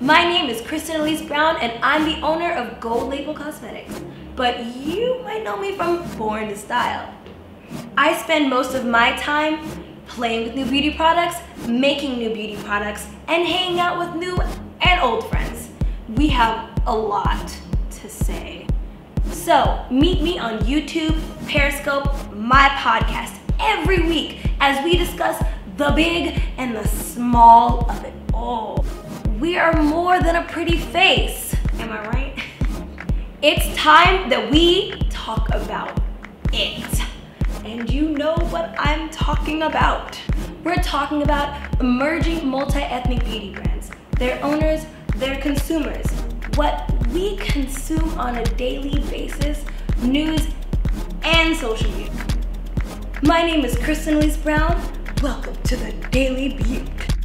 My name is Kristen Elise Brown and I'm the owner of Gold Label Cosmetics, but you might know me from Born to Style. I spend most of my time playing with new beauty products, making new beauty products, and hanging out with new and old friends. We have a lot to say. So meet me on YouTube, Periscope, my podcast every week as we discuss the big and the small of it all. We are more than a pretty face, am I right? It's time that we talk about it. And you know what I'm talking about. We're talking about emerging multi-ethnic beauty brands, their owners, their consumers, what we consume on a daily basis, news, and social media. My name is Kristen Elise Brown. Welcome to the Daily Beauté.